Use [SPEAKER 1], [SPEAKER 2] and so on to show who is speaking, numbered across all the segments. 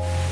[SPEAKER 1] you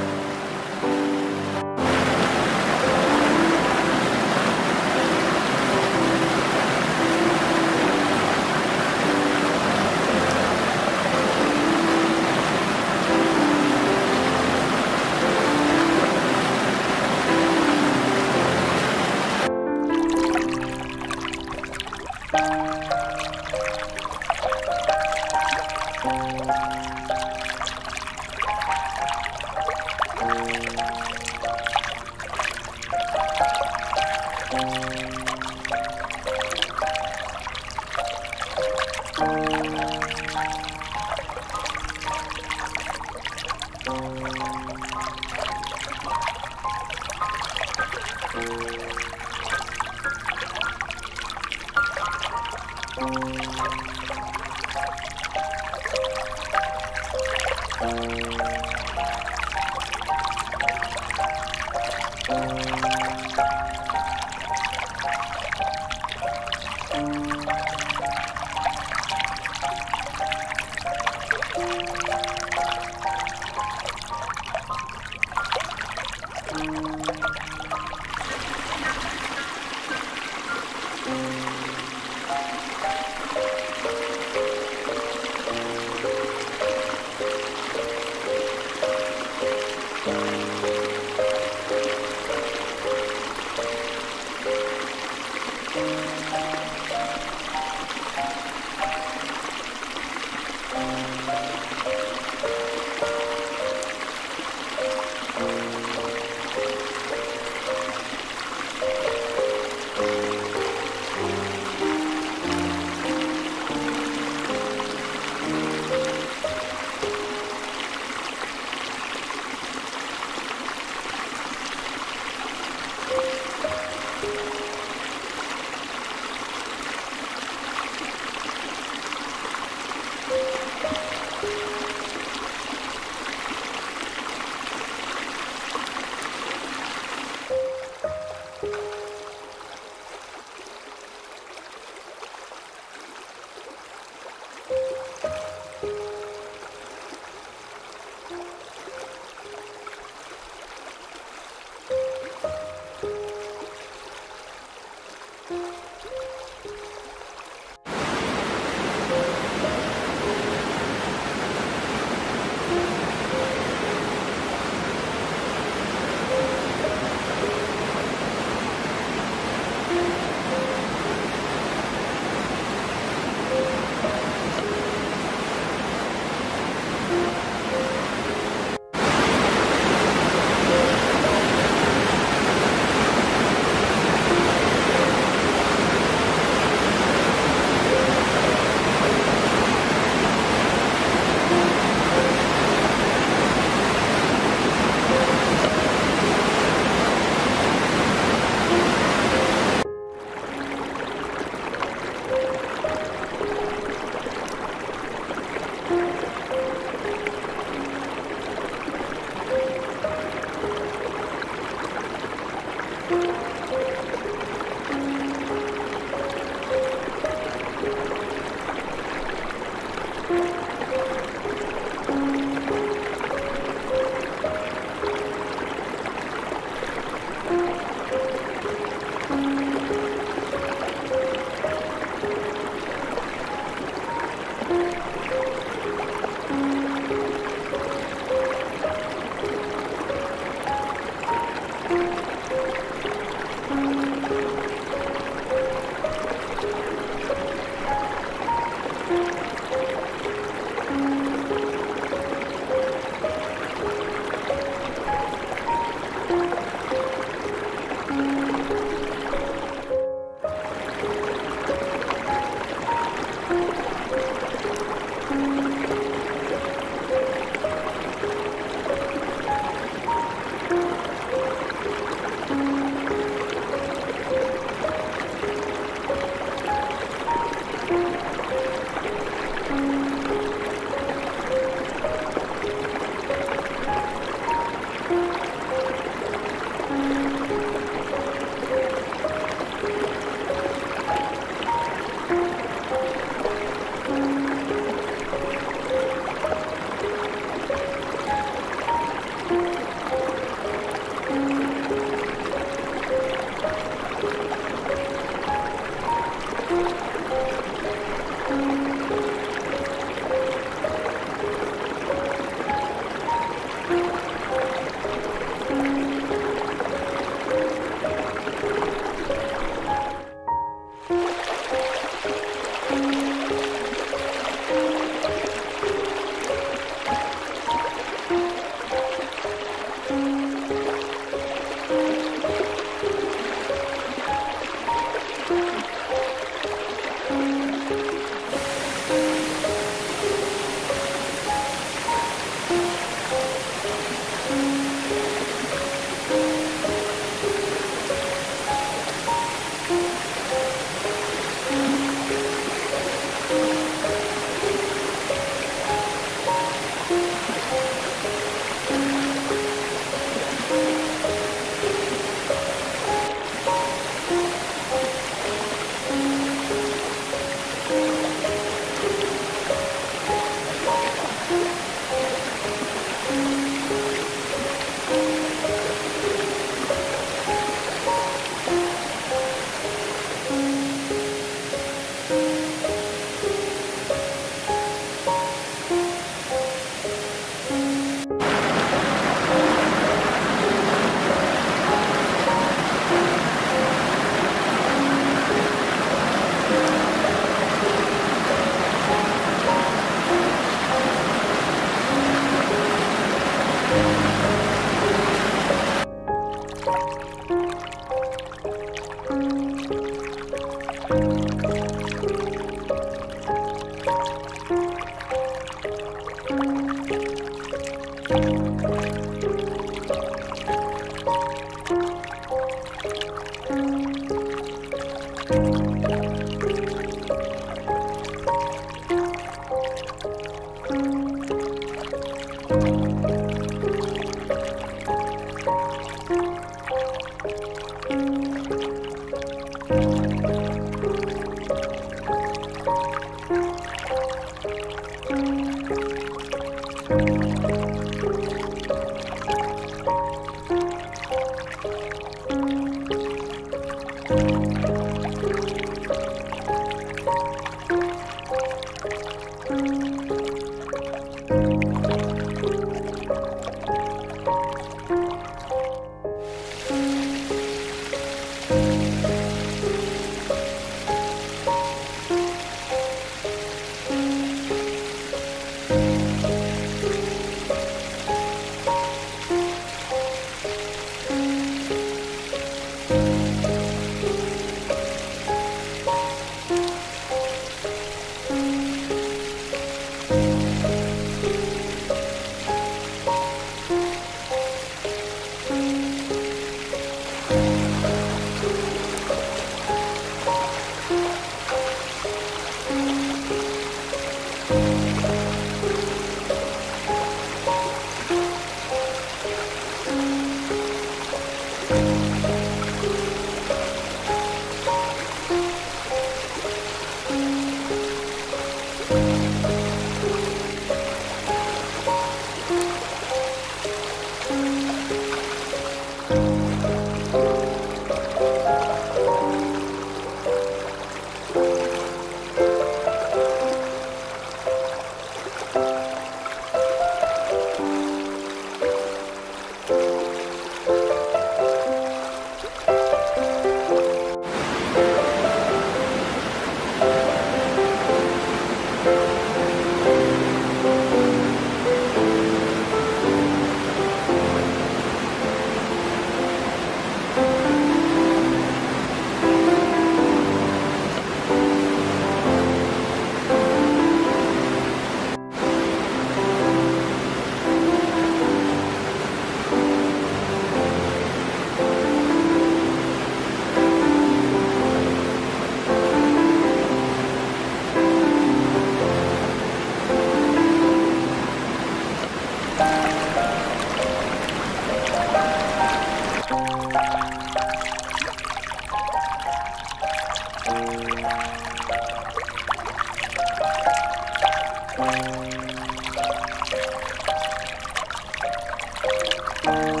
[SPEAKER 1] Bye.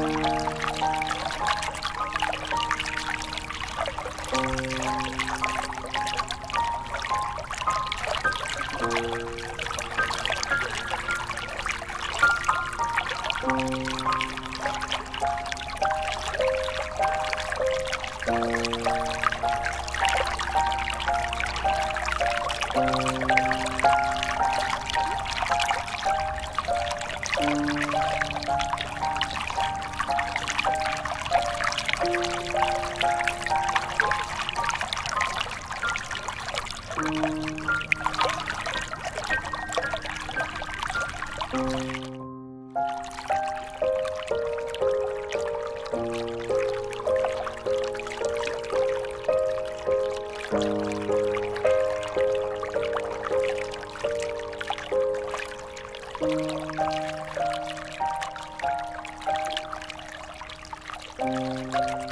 [SPEAKER 1] Música